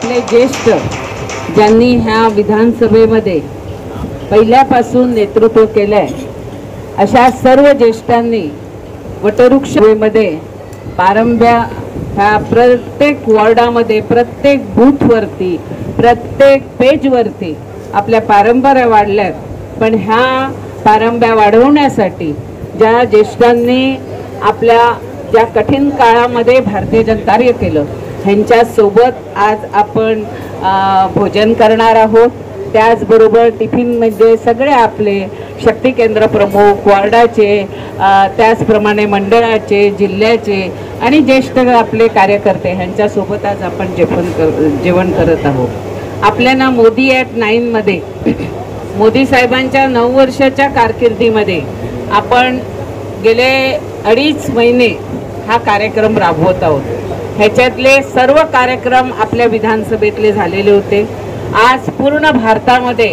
आपले ज्येष्ठ ज्यांनी ह्या विधानसभेमध्ये पहिल्यापासून नेतृत्व केलंय अशा सर्व ज्येष्ठांनी वटवृक्षमध्ये पारंब्या ह्या प्रत्येक वॉर्डामध्ये प्रत्येक बूथवरती प्रत्येक पेजवरती आपल्या पारंपऱ्या वाढल्यात. पण ह्या पारंब्या वाढवण्यासाठी ज्या ज्येष्ठांनी आपल्या ज्या कठीण काळामध्ये भारतीय जनता कार्य केलं ह्यांच्यासोबत आज आपण भोजन करणार आहोत. त्याचबरोबर टिफिनमध्ये सगळे आपले शक्ती केंद्र प्रमुख वॉर्डाचे त्याचप्रमाणे मंडळाचे जिल्ह्याचे आणि ज्येष्ठ आपले कार्यकर्ते ह्यांच्यासोबत आज आपण जेवण कर जेवण करत आहोत. आपल्याला मोदी ॲट नाईनमध्ये मोदी साहेबांच्या नऊ वर्षाच्या कारकिर्दीमध्ये आपण गेले अडीच महिने हा कार्यक्रम राबवत आहोत. ह्याच्यातले सर्व कार्यक्रम आपल्या विधानसभेतले झालेले होते. आज पूर्ण भारतामध्ये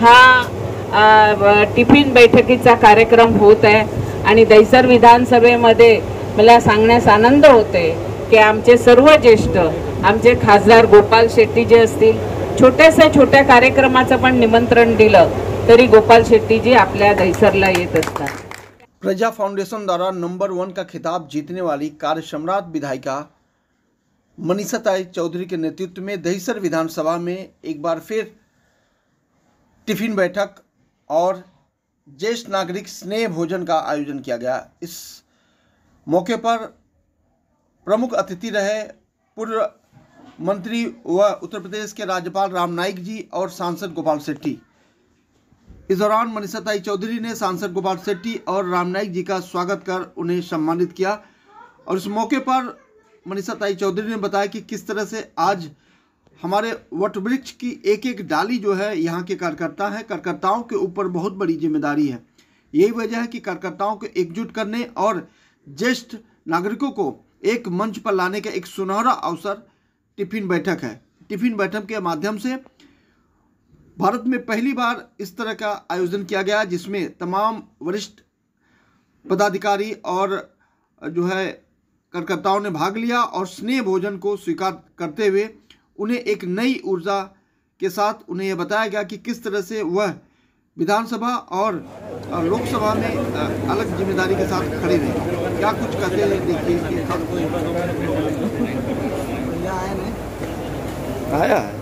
हा टिफिन बैठकीचा कार्यक्रम होत आहे आणि दैसर विधानसभेमध्ये मला सांगण्यास आनंद होते की आमचे सर्व ज्येष्ठ आमचे खासदार गोपाल शेट्टी जे असतील छोट्याशा छोट्या कार्यक्रमाचं पण निमंत्रण दिलं तरी गोपाल शेट्टीजी आपल्या दैसरला येत असतात. प्रजा फाउंडेशन द्वारा नंबर वन का खिताब जीतने वाली कार्य सम्राट विधायिका मनीषा ताई चौधरी के नेतृत्व में दहीसर विधानसभा में एक बार फिर टिफ़िन बैठक और ज्येष्ठ नागरिक स्नेह भोजन का आयोजन किया गया। इस मौके पर प्रमुख अतिथि रहे पूर्व मंत्री व उत्तर प्रदेश के राज्यपाल राम नाईक जी और सांसद गोपाल शेट्टी। इस दौरान मनीषा ताई चौधरी ने सांसद गोपाल शेट्टी और राम नाईक जी का स्वागत कर उन्हें सम्मानित किया। और इस मौके पर मनीषा ताई चौधरी ने बताया कि किस तरह से आज हमारे वटवृक्ष की एक एक डाली जो है, यहाँ के कार्यकर्ता हैं। कार्यकर्ताओं के ऊपर बहुत बड़ी ज़िम्मेदारी है। यही वजह है कि कार्यकर्ताओं को एकजुट करने और ज्येष्ठ नागरिकों को एक मंच पर लाने का एक सुनहरा अवसर टिफ़िन बैठक है। टिफ़िन बैठक के माध्यम से भारत में पहली बार इस तरह का आयोजन किया गया जिसमें तमाम वरिष्ठ पदाधिकारी और जो है कार्यकर्ताओं ने भाग लिया और स्नेह भोजन को स्वीकार करते हुए उन्हें एक नई ऊर्जा के साथ उन्हें यह बताया गया कि किस तरह से वह विधानसभा और लोकसभा में अलग ज़िम्मेदारी के साथ खड़े रहे। क्या कुछ कहते हैं? देखिए आया है।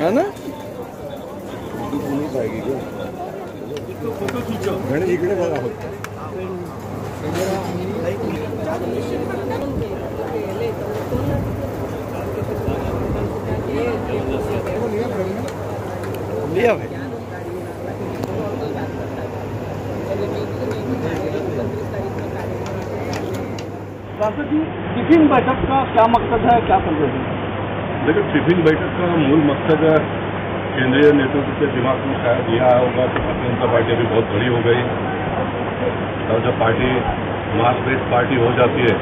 है ना? गणेश इकडे बघा फक्त लिया भाई। जी, टिफ़िन बैठक का क्या मकसद है, क्या संदेश है? टिफ़िन बैठक का मूल मकसद केंद्रीय नेतृत्व के दिमाग में शायद यह आया होगा कि भारतीय जनता पार्टी अभी बहुत बड़ी हो गई। और जब पार्टी मास बेस्ड पार्टी हो जाती है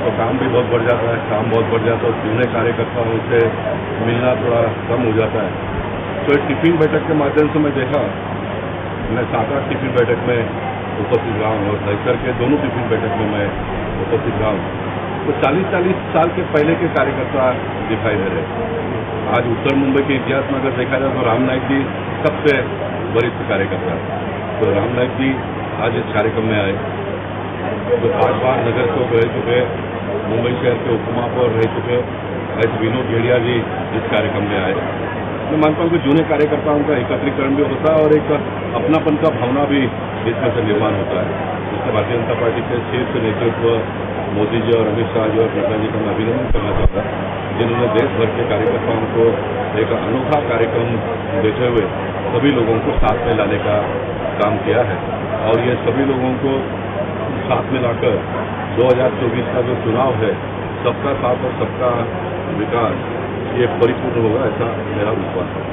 तो काम भी बहुत बढ़ जाता है, काम बहुत बढ़ जाता है सीधे कार्यकर्ताओं से मिलना थोड़ा कम हो जाता है। तो एक टिफ़िन बैठक के माध्यम से मैं देखा, मैं सात आठ टिफ़िन बैठक में उपस्थित रहा हूँ और दहीसर के दोनों टिफ़िन बैठक में मैं उपस्थित रहा हूँ तो चालीस चालीस साल के पहले के कार्यकर्ता दिखाई दे रहे आज उत्तर मुंबई के इतिहास में अगर देखा जाए तो राम नाईक जी सबसे वरिष्ठ कार्यकर्ता तो राम नाईक जी आज इस कार्यक्रम में आए। जो पाँच बार नगर सेवक रह चुके, मुंबई शहर के उपमहापौर रह चुके आज विनोद भेड़िया जी इस कार्यक्रम में आए। मैं मानता हूँ कि जूने कार्यकर्ताओं का एकत्रीकरण भी होता है और एक अपनापन का भावना भी इसमें से निर्माण होता है। भारतीय जनता पार्टी के शीर्ष नेतृत्व मोदी जी और अमित शाह जी और नड्डा जी का मैं अभिनंदन करना चाहता हूँ जिन्होंने देश भर के कार्यकर्ताओं को एक अनोखा कार्यक्रम देते हुए सभी लोगों को साथ में लाने का काम किया है। और ये सभी लोगों को साथ में लाकर 2024 का जो चुनाव है, सबका साथ और सबका विकास, ये परिपूर्ण होगा ऐसा मेरा विश्वास है।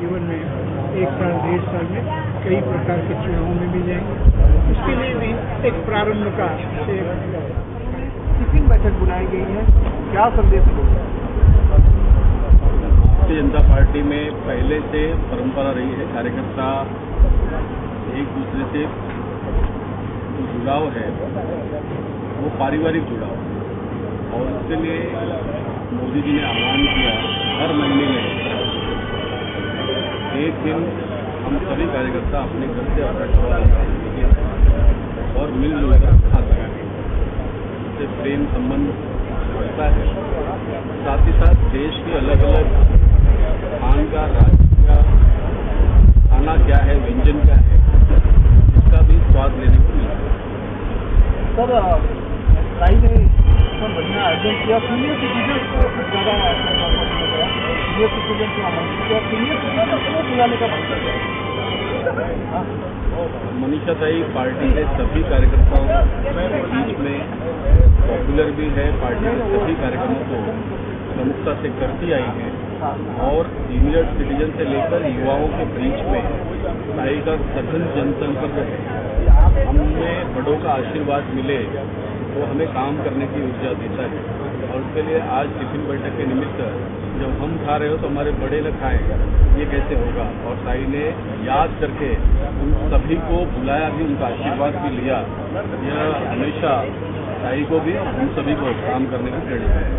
जीवन में एक साल डेढ़ साल में कई प्रकार के चुनाव में भी जाएँगे। उसके लिए भी एक प्रारंभ का टिफ़िन बैठक बुलाई गई है? क्या संदेश होगा भारतीय जनता पार्टी में पहले से परंपरा रही है कार्यकर्ता एक दूसरे से जो जुड़ाव है वो पारिवारिक जुड़ाव और उसके लिए मोदी जी ने आह्वान किया हर महीने में एक दिन हम सभी कार्यकर्ता अपने घर से अपना और मिलजुल कर खा सकेंगे इससे प्रेम संबंध बढ़ता है। साथ ही साथ देश के अलग अलग खान का राज्य का, खाना क्या है, व्यंजन क्या है, इसका भी स्वाद लेने को मिला। सर राई ने बढ़िया आयोजन किया सिटीजन को ज़्यादा सीनियर सिटीजन को सीनियर सिटीजन को का मन मनीषा ताई पार्टी के सभी कार्यकर्ताओं बीच में पॉपुलर भी है, पार्टी के सभी कार्यक्रमों को प्रमुखता से करती आई है और सीनियर सिटीजन से लेकर युवाओं के बीच में ताई का सघन जनसंपर्क है। हमें बड़ों का आशीर्वाद मिले वो हमें काम करने की ऊर्जा देता है। और उसके लिए आज टिफ़िन बैठक के निमित्त जब हम खा रहे हो तो हमारे बड़े लोग खाएँ। ये कैसे होगा? और साई ने याद करके उन सभी को बुलाया, भी उनका आशीर्वाद भी लिया। यह हमेशा साई को भी हम सभी को काम करने की प्रेरणा है।